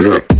Yeah.